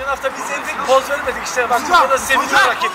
Geçen hafta biz yendik poz vermedik işte. Bak burada seviniyor hocam. rakip.